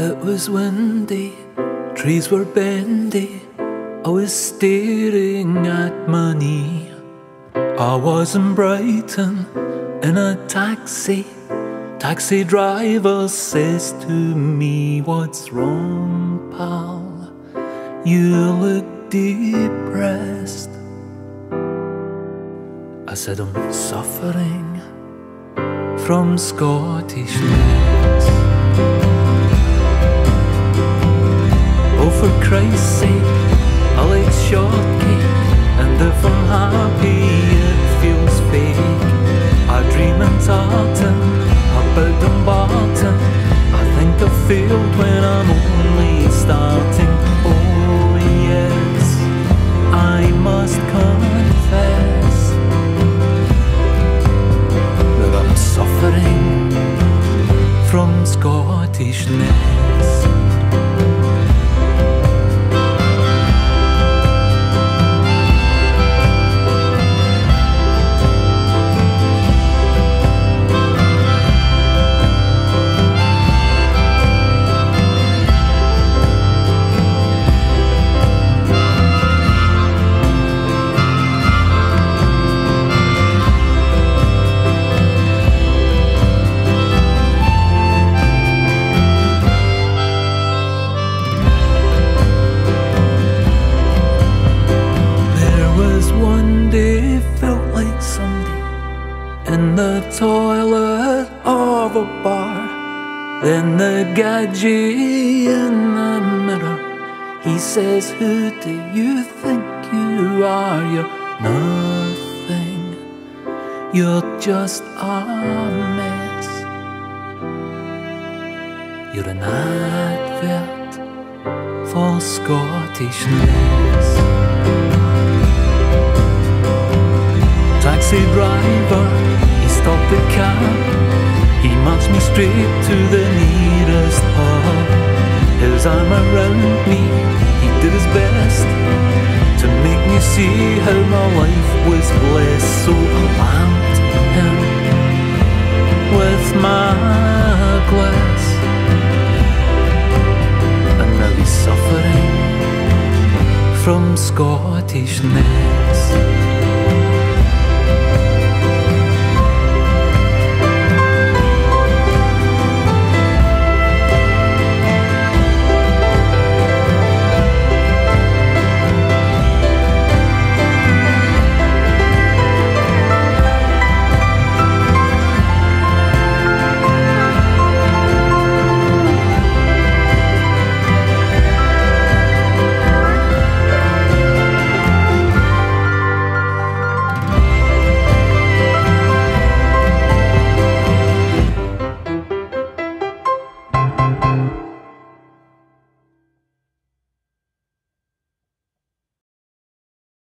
It was windy, trees were bendy. I was staring at my knee. I was in Brighton in a taxi. Taxi driver says to me, What's wrong, pal? You look depressed. I said, I'm suffering from Scottishness. For Christ's sake, I like shortcake, and if I'm happy, it feels fake. I dream in tartan, about Dumbarton. I think I failed when I'm only starting. Oh, yes, I must confess that I'm suffering from Scottishness. Was one day felt like Sunday in the toilet of a bar. Then the gadget in the mirror, he says, Who do you think you are? You're nothing, you're just a mess. You're an advert for Scottishness. Taxi driver, he stopped the cab. He marched me straight to the nearest pub. His arm around me, he did his best to make me see how my life was blessed. So I lamped him with my glass, and now he's suffering from Scottishness.